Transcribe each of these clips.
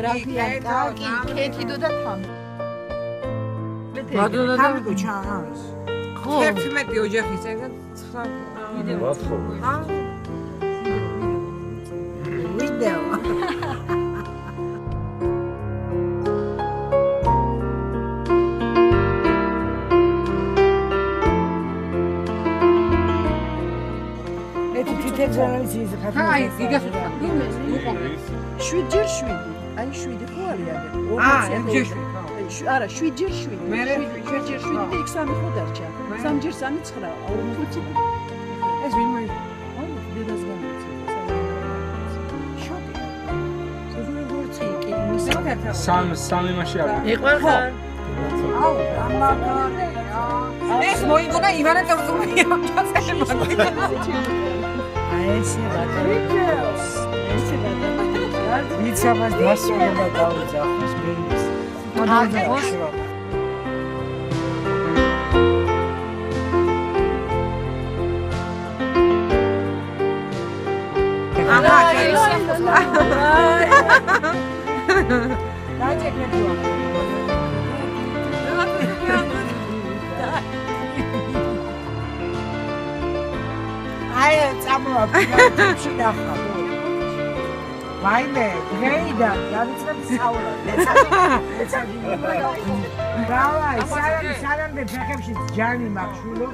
გრაფიან კაკი კეთიდო და თამ ბადონა და თამიკო ჩაას ხო 11 ოჯახის ეგ 9 მათხოვე. ვიდეო ეთი თითებს ის ხარ აი გიგახი შვიდჯერ შვიდი აი შვიდი ხო არის აგერ აა ემჯერ არა შვიდჯერ შვიდი. მერე შვიდჯერ შვიდი და იქ სამი ხო დარჩა? სამჯერ სამი ცხრა 40 ეს ვინმე დედას გორცი კი იმის სამ სამი მაში არის. იყვარხარ აუ ამაგარია ეს მოიგონა ივანე წერტუმია აი ესე ბატონო მიცამას დასრულება დაუძახოს ბეიბის აგოს ამა დაჭეკრებუა აი წამოვა ფინა ნახა ვაიმე დღეიდან დავიწყებ სწავლა რავაი სანამ სანამ ფეხებში ჯანი მაქვს შულო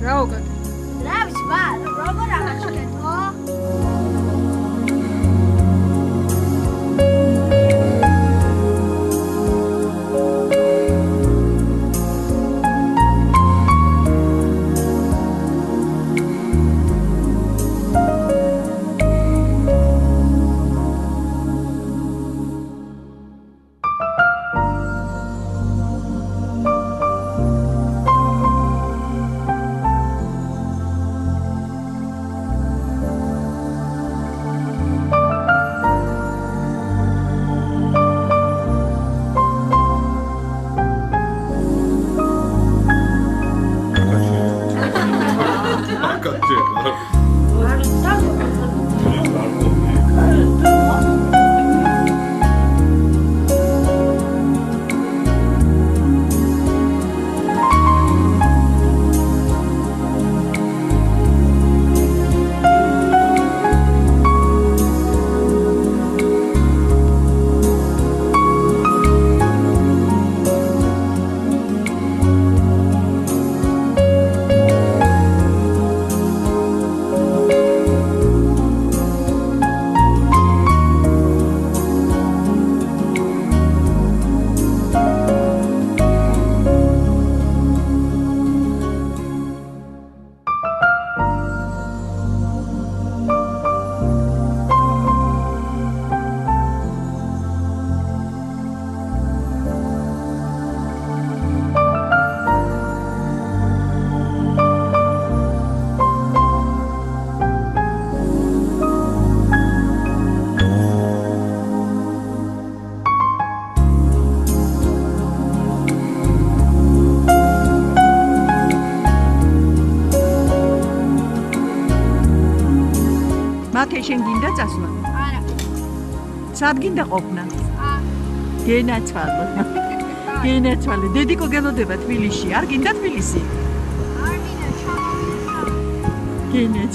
რა ოგად? რა ვიცი, ვარ, როგორ აღარ შეგეძლო? გაქო შენ გინდა წასვლა? არა. სად გინდა ყოფნა? ა გენაცვალო. გენაცვალე. დედიკო გელოდება თბილისში. არ გინდა თბილისი? არ მინდა ჩამოვიდა. გენაჩ.